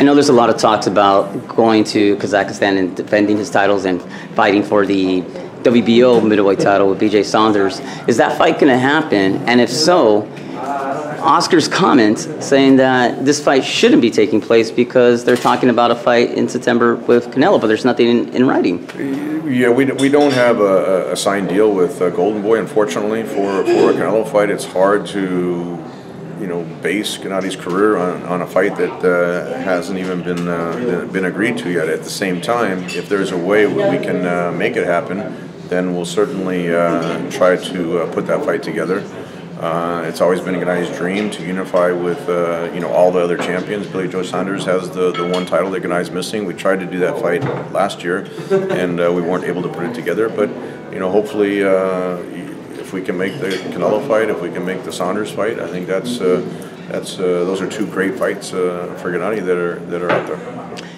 I know there's a lot of talks about going to Kazakhstan and defending his titles and fighting for the WBO middleweight title with BJ Saunders. Is that fight going to happen? And if so, Oscar's comment saying that this fight shouldn't be taking place because they're talking about a fight in September with Canelo, but there's nothing in, in writing. Yeah, we, we don't have a, a signed deal with uh, Golden Boy, unfortunately, for, for a Canelo fight. It's hard to you know, base Gennady's career on, on a fight that uh, hasn't even been uh, been agreed to yet. At the same time, if there's a way we can uh, make it happen, then we'll certainly uh, try to uh, put that fight together. Uh, it's always been Gennady's dream to unify with you know all the other champions. Billy Joe Saunders has the, the one title that Gennady's missing. We tried to do that fight last year, and we weren't able to put it together. But you know, hopefully if we can make the Canelo fight, if we can make the Saunders fight, I think that's uh, that's uh, those are two great fights uh, for Gennady that are that are out there.